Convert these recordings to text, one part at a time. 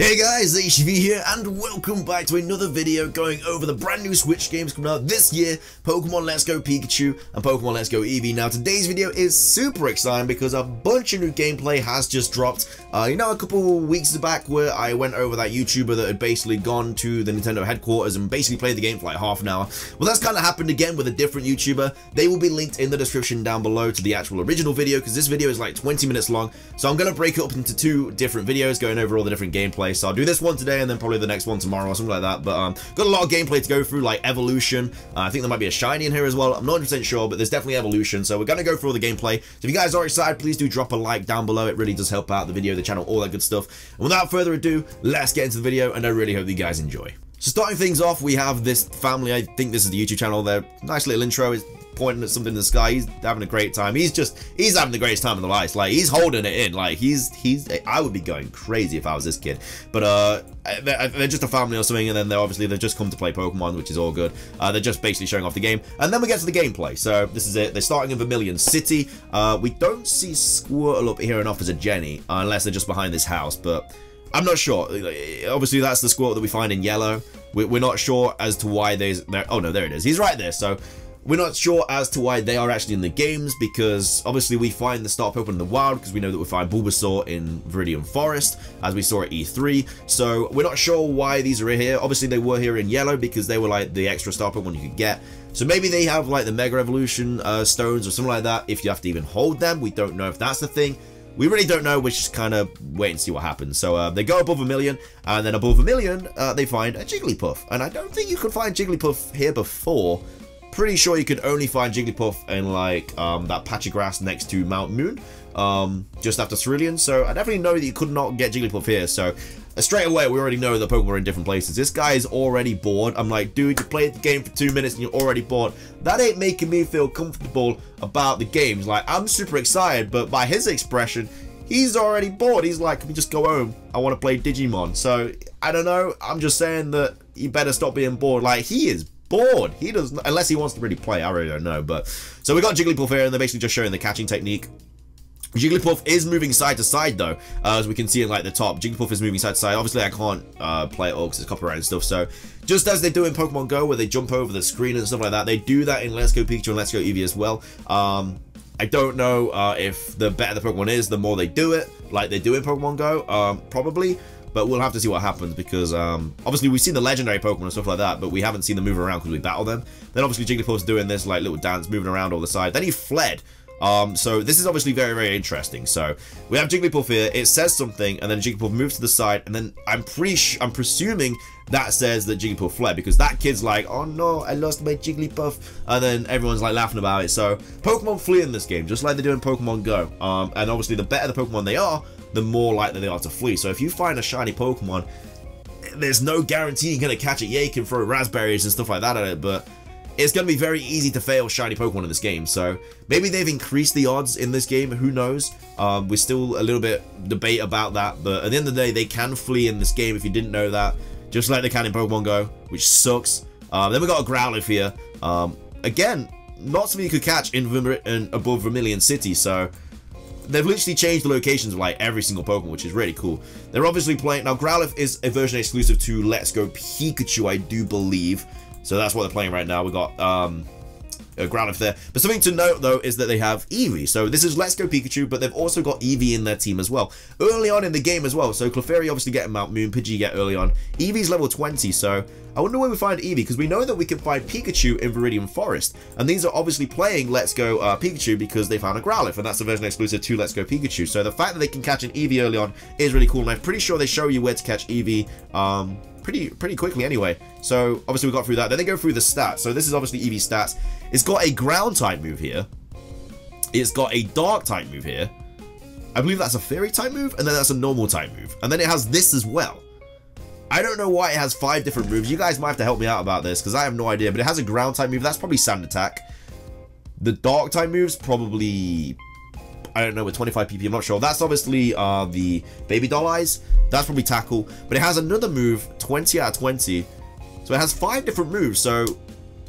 Hey guys, HV here, and welcome back to another video going over the brand new Switch games coming out this year, Pokemon Let's Go Pikachu and Pokemon Let's Go Eevee. Now today's video is super exciting because a bunch of new gameplay has just dropped. Uh, you know, a couple weeks back where I went over that YouTuber that had basically gone to the Nintendo headquarters and basically played the game for like half an hour. Well, that's kind of happened again with a different YouTuber. They will be linked in the description down below to the actual original video because this video is like 20 minutes long. So I'm going to break it up into two different videos going over all the different gameplay so I'll do this one today and then probably the next one tomorrow or something like that. But um, got a lot of gameplay to go through, like evolution. Uh, I think there might be a shiny in here as well. I'm not 100% sure, but there's definitely evolution. So we're going to go through all the gameplay. So if you guys are excited, please do drop a like down below. It really does help out the video, the channel, all that good stuff. And without further ado, let's get into the video and I really hope you guys enjoy. So starting things off, we have this family. I think this is the YouTube channel. Their nice little intro is pointing at something in the sky. He's having a great time. He's just he's having the greatest time of the life. Like he's holding it in. Like he's he's I would be going crazy if I was this kid. But uh they're, they're just a family or something, and then they're obviously they've just come to play Pokemon, which is all good. Uh, they're just basically showing off the game, and then we get to the gameplay. So this is it. They're starting in Vermilion City. Uh, we don't see Squirtle up here enough as a Jenny, unless they're just behind this house, but. I'm not sure. Obviously, that's the Squirtle that we find in yellow. We're not sure as to why there's... there. Oh, no, there it is. He's right there. So we're not sure as to why they are actually in the games because obviously we find the start Pokemon in the wild because we know that we find Bulbasaur in Viridian Forest as we saw at E3. So we're not sure why these are here. Obviously they were here in yellow because they were like the extra star Pokemon you could get. So maybe they have like the Mega Evolution uh, stones or something like that if you have to even hold them. We don't know if that's the thing. We really don't know, we just kind of wait and see what happens. So uh, they go above Vermilion, and then above Vermilion, uh, they find a Jigglypuff. And I don't think you could find Jigglypuff here before, pretty sure you could only find Jigglypuff in like um, that patch of grass next to Mount Moon, um, just after Cerulean. So I definitely know that you could not get Jigglypuff here. So straight away, we already know the Pokemon are in different places. This guy is already bored. I'm like, dude, you played the game for two minutes and you're already bored. That ain't making me feel comfortable about the games. Like, I'm super excited, but by his expression, he's already bored. He's like, can we just go home? I want to play Digimon. So, I don't know. I'm just saying that you better stop being bored. Like, he is bored. He doesn't, unless he wants to really play. I really don't know. But so we got Jigglypuff here, and they're basically just showing the catching technique. Jigglypuff is moving side to side though, uh, as we can see in like the top. Jigglypuff is moving side to side. Obviously, I can't uh, play it all because it's copyright and stuff. So just as they do in Pokemon Go, where they jump over the screen and stuff like that, they do that in Let's Go Pikachu and Let's Go Eevee as well. Um, I don't know uh, if the better the Pokemon is, the more they do it, like they do in Pokemon Go. Um, probably. But we'll have to see what happens because um, obviously we've seen the legendary Pokemon and stuff like that, but we haven't seen them move around because we battle them. Then obviously Jigglypuff's doing this like little dance, moving around all the side. Then he fled. Um, so this is obviously very, very interesting. So we have Jigglypuff here. It says something, and then Jigglypuff moves to the side, and then I'm pretty, I'm presuming that says that Jigglypuff fled because that kid's like, oh no, I lost my Jigglypuff, and then everyone's like laughing about it. So Pokemon flee in this game, just like they do in Pokemon Go. Um, and obviously the better the Pokemon they are, the more likely they are to flee. So if you find a shiny Pokemon, there's no guarantee you're to catch it. Yeah, you can throw raspberries and stuff like that at it, but it's going to be very easy to fail shiny Pokemon in this game. So maybe they've increased the odds in this game. Who knows? Um, we're still a little bit debate about that. But at the end of the day, they can flee in this game if you didn't know that. Just like they can Pokemon Go, which sucks. Um, then we got a Growlithe here. Um, again, not something you could catch in, in above Vermilion City. So they've literally changed the locations of like every single Pokemon, which is really cool. They're obviously playing now. Growlithe is a version exclusive to Let's Go Pikachu, I do believe. So that's what they're playing right now. We got um, uh, Growlithe there. But something to note, though, is that they have Eevee. So this is Let's Go Pikachu, but they've also got Eevee in their team as well. Early on in the game as well. So Clefairy obviously getting Mount Moon, Pidgey get early on. Eevee's level 20, so I wonder where we find Eevee, because we know that we can find Pikachu in Viridian Forest. And these are obviously playing Let's Go uh, Pikachu because they found a Growlithe, and that's a version exclusive to Let's Go Pikachu. So the fact that they can catch an Eevee early on is really cool, and I'm pretty sure they show you where to catch Eevee. Um, pretty pretty quickly anyway. So obviously we got through that. Then they go through the stats. So this is obviously Eevee stats. It's got a ground type move here. It's got a dark type move here. I believe that's a fairy type move, and then that's a normal type move. And then it has this as well. I don't know why it has five different moves. You guys might have to help me out about this, because I have no idea. But it has a ground type move. That's probably sand attack. The dark type moves probably I don't know, with 25 PP, I'm not sure. That's obviously uh, the Baby Doll Eyes. That's probably Tackle. But it has another move, 20 out of 20. So it has five different moves. So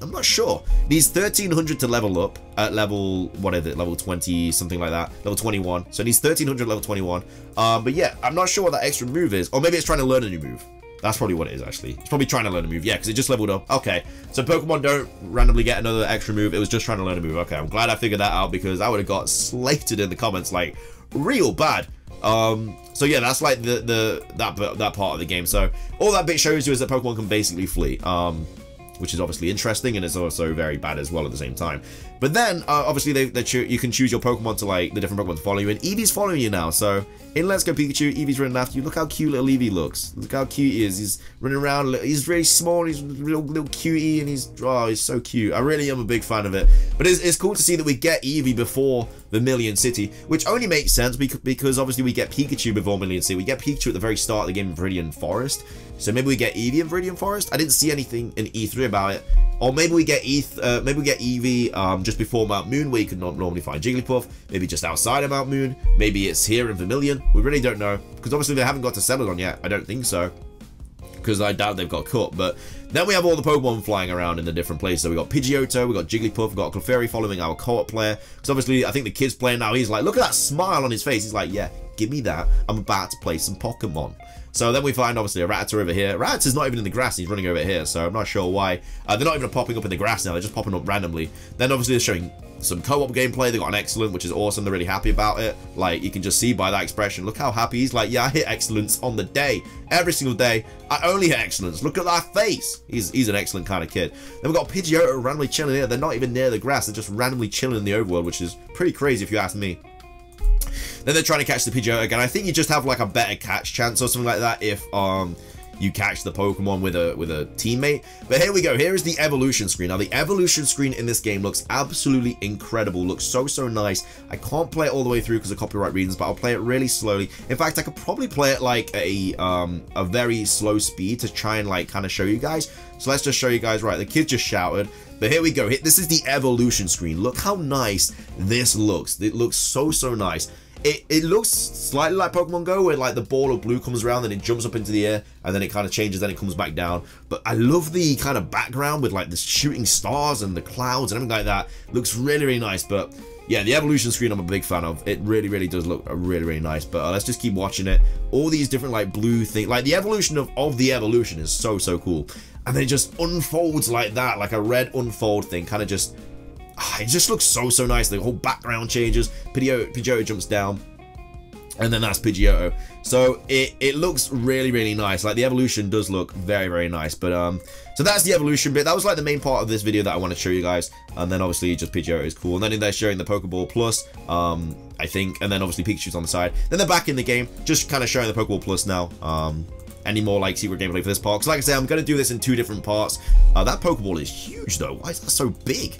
I'm not sure. Needs 1300 to level up at level, what is it, level 20, something like that. Level 21. So it needs 1300 level 21. Um, but yeah, I'm not sure what that extra move is. Or maybe it's trying to learn a new move. That's probably what it is, actually. It's probably trying to learn a move. Yeah, because it just leveled up. Okay, so Pokemon don't randomly get another extra move. It was just trying to learn a move. Okay, I'm glad I figured that out because I would have got slated in the comments, like, real bad. Um, so yeah, that's like the, the that that part of the game. So all that bit shows you is that Pokemon can basically flee. Um, which is obviously interesting and it's also very bad as well at the same time. But then, uh, obviously, they, they you can choose your Pokemon to like the different Pokemon to follow you, and Eevee's following you now. So in Let's Go Pikachu, Eevee's running after you. Look how cute little Eevee looks. Look how cute he is. He's running around. He's very small. He's little, little cutie, and he's oh, he's so cute. I really am a big fan of it. But it's, it's cool to see that we get Eevee before Vermilion City, which only makes sense because, obviously we get Pikachu before Vermilion City. We get Pikachu at the very start of the game in Viridian Forest. So maybe we get Eevee in Viridian Forest. I didn't see anything in E3 about it. Or maybe we get ETH, uh, maybe we get Eevee um, just before Mount Moon, where you could not normally find Jigglypuff. Maybe just outside of Mount Moon. Maybe it's here in Vermilion. We really don't know because obviously they haven't got to Celadon yet. I don't think so because I doubt they've got cut. But then we have all the Pokemon flying around in the different places. So we got Pidgeotto, we got Jigglypuff, we got Clefairy following our co-op player. Because obviously, I think the kid's playing now. He's like, look at that smile on his face. He's like, yeah, give me that. I'm about to play some Pokemon. So then we find, obviously, a Rattata over here. Rattata's not even in the grass. He's running over here, so I'm not sure why. Uh, they're not even popping up in the grass now. They're just popping up randomly. Then, obviously, they're showing some co-op gameplay. They got an excellent, which is awesome. They're really happy about it. Like, you can just see by that expression. Look how happy he's like, yeah, I hit excellence on the day. Every single day, I only hit excellence. Look at that face. He's, he's an excellent kind of kid. Then we've got Pidgeotto randomly chilling here. They're not even near the grass. They're just randomly chilling in the overworld, which is pretty crazy if you ask me. Then they're trying to catch the Pidgeotto again. I think you just have like a better catch chance or something like that if um you catch the Pokemon with a with a teammate. But here we go. Here is the evolution screen. Now the evolution screen in this game looks absolutely incredible. Looks so so nice. I can't play it all the way through because of copyright reasons, but I'll play it really slowly. In fact, I could probably play it like a um a very slow speed to try and like kind of show you guys. So let's just show you guys. Right, the kid just shouted. But here we go. This is the evolution screen. Look how nice this looks. It looks so so nice. It, it looks slightly like Pokemon Go, where like the ball of blue comes around and it jumps up into the air, and then it kind of changes, then it comes back down. But I love the kind of background with like the shooting stars and the clouds and everything like that. looks really, really nice. But yeah, the evolution screen I'm a big fan of. It really, really does look really, really nice. But uh, let's just keep watching it. All these different like blue things, like the evolution of, of the evolution is so, so cool. And then it just unfolds like that, like a red unfold thing, kind of just Ah, it just looks so, so nice. The whole background changes. Pidgeotto, Pidgeotto jumps down. And then that's Pidgeotto. So it, it looks really, really nice. Like the evolution does look very, very nice. But um, so that's the evolution bit. That was like the main part of this video that I want to show you guys. And then obviously just Pidgeotto is cool. And then they're showing the Pokeball Plus, um, I think. And then obviously Pikachu's on the side. Then they're back in the game, just kind of showing the Pokeball Plus now. Um, any more like secret gameplay for this part. Because like I said, I'm going to do this in two different parts. Uh, that Pokeball is huge though. Why is that so big?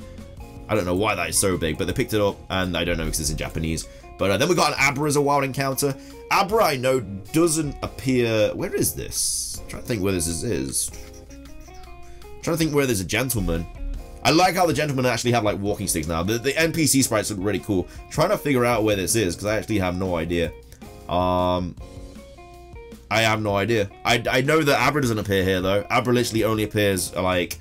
I don't know why that is so big, but they picked it up, and I don't know because it's in Japanese. But uh, then we got an Abra as a wild encounter. Abra, I know, doesn't appear... Where is this? I'm trying to think where this is. I'm trying to think where there's a gentleman. I like how the gentlemen actually have like walking sticks now. The, the NPC sprites look really cool. trying to figure out where this is because I actually have no idea. Um, I have no idea. I, I know that Abra doesn't appear here though. Abra literally only appears like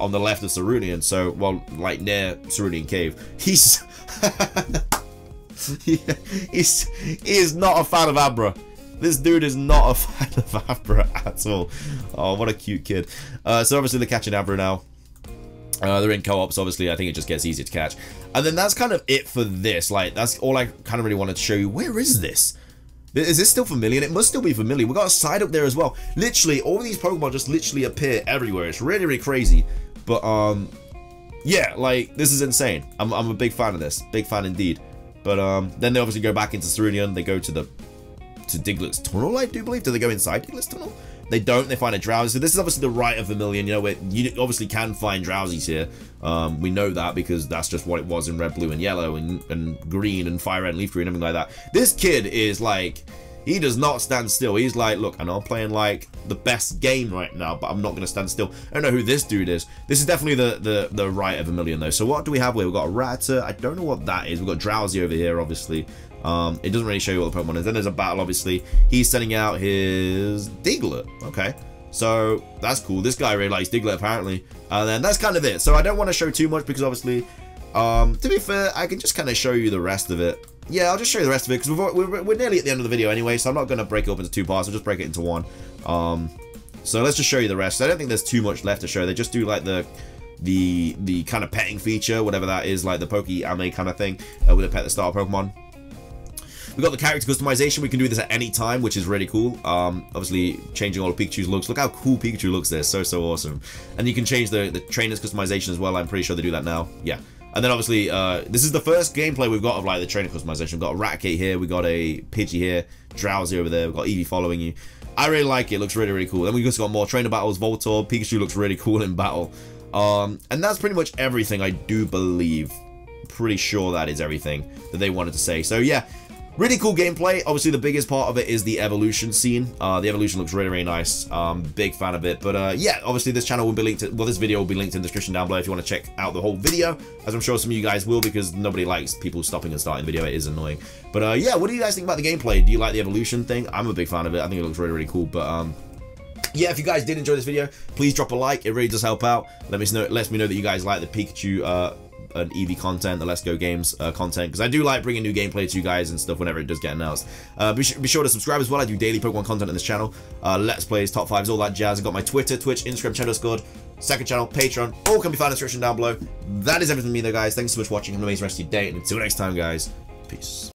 on the left of Cerulean, so, well, like near Cerulean Cave. He's... he's he is not a fan of Abra. This dude is not a fan of Abra at all. Oh, what a cute kid. Uh, so obviously they're catching Abra now. Uh, they're in co-ops, obviously. I think it just gets easier to catch. And then that's kind of it for this. Like, that's all I kind of really wanted to show you. Where is this? Is this still familiar? It must still be familiar. We got a side up there as well. Literally, all these Pokemon just literally appear everywhere. It's really, really crazy. But, um, yeah, like, this is insane. I'm, I'm a big fan of this. Big fan indeed. But, um, then they obviously go back into Cerulean. They go to the, to Diglett's Tunnel, I do believe. Do they go inside Diglett's Tunnel? They don't. They find a Drowzee. So this is obviously the right of Vermilion. You know, where you obviously can find Drowzees here. Um, we know that because that's just what it was in red, blue, and yellow, and, and green, and fire red, and leaf green, and everything like that. This kid is like he does not stand still. He's like, look, I know I'm playing like the best game right now, but I'm not going to stand still. I don't know who this dude is. This is definitely the, the, the right of Vermilion, though. So what do we have here? We've got a Rattata. I don't know what that is. We've got Drowzee over here, obviously. Um, it doesn't really show you what the Pokemon is. Then there's a battle, obviously. He's sending out his Diglett. Okay. So that's cool. This guy really likes Diglett apparently. And then that's kind of it. So I don't want to show too much because obviously, um, to be fair, I can just kind of show you the rest of it. Yeah, I'll just show you the rest of it because we're, we're, nearly at the end of the video anyway. So I'm not going to break it up into two parts. I'll just break it into one. Um, so let's just show you the rest. I don't think there's too much left to show. They just do like the the the kind of petting feature, whatever that is, like the Poke Amie kind of thing, uh, with a pet the starter Pokemon. We've got the character customization. We can do this at any time, which is really cool. Um, obviously, changing all of Pikachu's looks. Look how cool Pikachu looks there. So, so awesome. And you can change the, the trainer's customization as well. I'm pretty sure they do that now. Yeah. And then obviously, uh, this is the first gameplay we've got of like the trainer customization. We've got a Raticate here, we got a Pidgey here, Drowzee over there, we've got Eevee following you. I really like it, it looks really, really cool. Then we've just got more trainer battles, Voltorb, Pikachu looks really cool in battle. Um, and that's pretty much everything I do believe. Pretty sure that is everything that they wanted to say. So yeah, Really cool gameplay. Obviously, the biggest part of it is the evolution scene. Uh, the evolution looks really, really nice. Um, big fan of it. But uh, yeah, obviously this channel will be linked. To, well, this video will be linked in the description down below if you want to check out the whole video. As I'm sure some of you guys will because nobody likes people stopping and starting video. It is annoying. But uh, yeah, what do you guys think about the gameplay? Do you like the evolution thing? I'm a big fan of it. I think it looks really, really cool. But um, yeah, if you guys did enjoy this video, please drop a like. It really does help out. Let me know. Let me know that you guys like the Pikachu uh, an Eevee content, the Let's Go Games uh, content, because I do like bringing new gameplay to you guys and stuff whenever it does get announced. Uh, be, be, sure to subscribe as well. I do daily Pokemon content on this channel. Uh, Let's Plays, Top 5s, all that jazz. I've got my Twitter, Twitch, Instagram, channel Discord, second channel, Patreon, all can be found in the description down below. That is everything from me though, guys. Thanks so much for watching. Have an amazing rest of your day, and until next time, guys, peace.